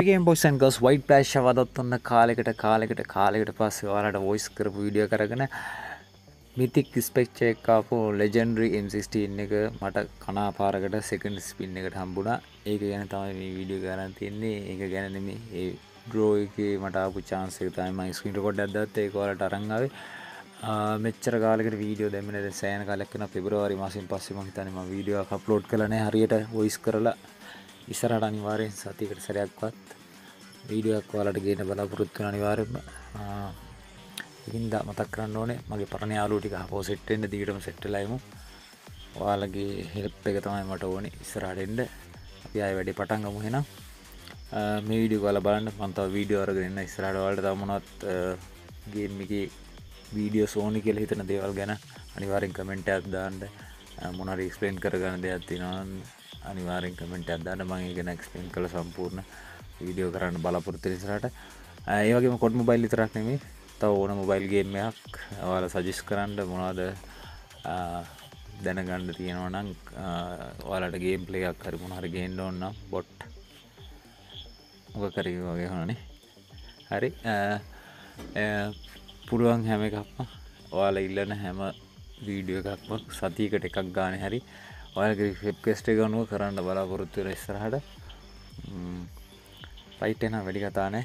ගෙන් බොයිසන් ගස් වයිට පැශ් වදත් ඔන්න කාලෙකට කාලෙකට කාලෙකට පස්සේ ඔයාලට වොයිස් කරපු වීඩියෝ කරගෙන මිතික් ස්පෙක්්ච එක්කාපු ලෙජන්ඩරි M16 එක මට කනාපාරකට සෙකන්ඩ් ස්පින් එකට හම්බුණා. ඒක ගැන තමයි මේ වීඩියෝ කරන්න තියන්නේ. ඒක ගැනනෙම ඒ ඩ්‍රෝ එක මට ආපු චාන්සක තම ස්කින්ට කොඩ අදත් ඒකවලට අරංගාවේ මෙච්චර කාලෙකට වීඩියෝ දෙමන සෑන කලක්න පෙබරවාරි මාසින් පස්සෙම හිතනම වීඩියෝ අප්ලෝඩ් කලන හරියට වොයිස් කරලා ඉස්සරට අනිවාරයෙන් සතිකට සැරයක්වත් වීඩියක් වලට ගේන බලාපොරොත්තු අනිවාරෙන්ම ඉහින්ද මතක් කරන්න ඕනේ මගේ පරණ යාලුටික හෝ සෙට්ටෙන්ට දීටම සෙට්ටලයිමු ඔයාලගේ හෙල්ප් එක තමයි මට ඕනේ ඉස්සරටෙන්ඩ අපි අය වැඩි පටන්ගමු හෙනම් මේ විඩිය කල බලන්න. පන්තාව වීඩියෝ අරගන්න ඉස්රට වලට තමනත් ගේමිකි වීඩියෝ සෝනි කියල හිතන දේවල් ගැන අනිවාරෙන් කමෙන්ට අත්දාන්ට මොනර ඉක්ස්පලේන් කරගන්න දෙයක් තිනවන් අනිවාරෙන් කමෙන්ට අදදාන්න මගේ ගෙන ක්ස්පෙන් කළ සම්පූර්ණ වීඩියෝ කරන්න බලාපොරත්තු නිසරට ඒවගේම කොඩ් මොබයිල් තරක් නෙමේ තව ඕන මොබයිල්ගේමයක් ඔයාල සජිස් කරන්න. මොනාද දැනගණ්ඩ තියෙනවනම් ඔයාලට ගේම් පලේයක් හරි මොහරි ගේන්ඩ ඔන්න බොට් මොක කරී වගේ හොනේ හරි පුළුවන් හැම එකක්ම ඔයාල ඉල්ලන හැම වීඩියෝ එකක්ම සතියකට එකක් ගාන හරි ඔයගේ ෆෙප්කෙස්ට ගනුව කරන්න බලාපොරොත්තු ඉස්සරහට. පයිට්ටෙන වැඩි කතානෑ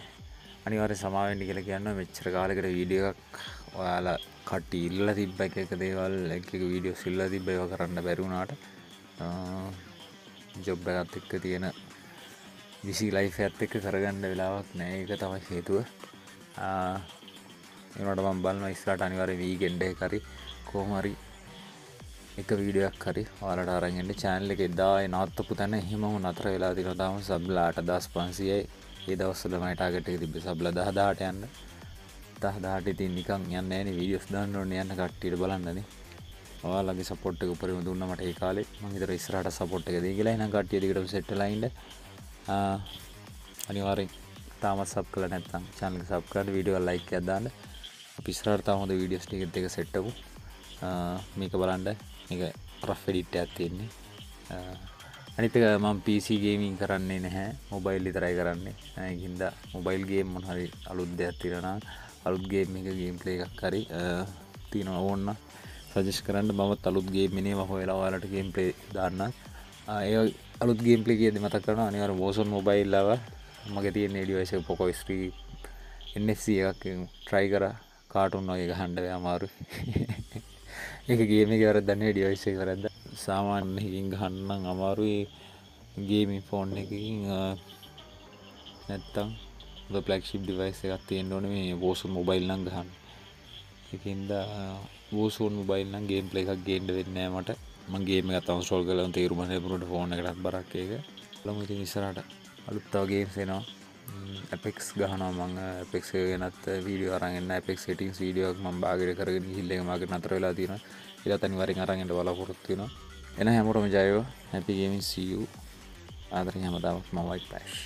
අනිවර සමාවෙන්ඩි කියල කියන්න මෙච්චර කාලකට වීඩිය එකක් ඔයාල කට ඉල්ල තිබ්බ එක එක දේවල් එක වීඩියෝ සිල්ල තිබ්බ ඒව කරන්න බැරුණාට ජොබ්බ එකත් එක්ක තියෙන විසි ලයිෆ ඇත් එක්ක කරගන්න වෙලාවක් නෑ එක තමයි හේතුව. එනට මම් බලන්න ඉස්රට අනිවර වී ගෙන්ඩ කරි කෝමරි එක වීඩියක් හරි වාලට අරගෙන්ට චෑනල එක එදා නත්තපු තැන හෙම නතර වෙලා තිනතාම සබ්ලාට දස් පන්සියයි. ඒ දවස්සල මයිටාගට තිබ සබ්ල දහදාට යන්න. දහදාට ඉතින් නිකන් යන්න න. වීඩියස් දන්න ඕන්න යන්න කට්ටිට බලන්නන ඔයාලගේ සපොට් උපරම දුන්න මට ඒ කාලේ. මහිතර ඉස්රට සපොට් එක දීගලා න කටියකට සෙට්ලයින්ඩ අනිවාරෙන් තාම සබ් කල නැත්තම් චානක සබ්කට වීඩියෝ ලයික් අදදාන්න පිස්රට හොඳ වීඩියස් ටිකත් එක සෙට්ටපු මේක බලන්ඩ එක රෆ්ෙඩිට් ඇත්තියෙන්නේ අනිතක මම් පිසිගේමින් කරන්නේ නැහැ. මොබයිල් ලිතරයි කරන්නේ. හින්ද මොබයිල්ගේ මොහරි අලුත් දෙයක් තිරෙන අලුත්ගේ එක ගේම් පලේ එකක් කරි තියෙන ඕන්න සජස් කරන්න. මත් අලුත්ගේ මිනේ හොයලා වාලට ගේම් පලේ දන්න. ඒ අලුත් ගේම් පලේ කියද මත කරන අනිවර මෝසන් මොබයිල්ලාව මගේ තිය ඩිවයිස පොකො ස්ත්‍රී එNFC එකක් ට්‍රයි කර කාටුන් වගේ ගහන්ඩව අමාරු එක ගේම කර දන්න ඩියයිස කරද සාමාන්‍යකින් ගහන්නම් අමාරුයි. ගේමි ෆෝන් එකින් නැත්තම් පලක්ෂිප් ඩිවයිස එකත් තියෙන් ඕන මේ බෝසු මොබයිල් නං ගහන්න. එකින්ද බෝසූන් මොබයිල්නම් ගේම් පල එකක් ගේන්ඩ වෙන්න මට. මගේම තම සොල් කල තේරුම පුරට ෆෝන එකටත් බරක් එක ලම ඉති විසරට අලුත්තාවගේම් සෙනවා ඇපෙක්ස් ගහනවා මං පෙක් ගෙනත් වීඩිය අරගන්න පෙක් සිටිං වීඩියක් ම බාගට කරගෙන හිල්ල මගේ නතර වෙලා තින ඉලා තනිවරින් අරගෙන්ට බලාපොරොත්තින එන හැමෝටම ජයව හැපිගේමින් සියූ ආදර හැමදාවක් මවයි පැශ්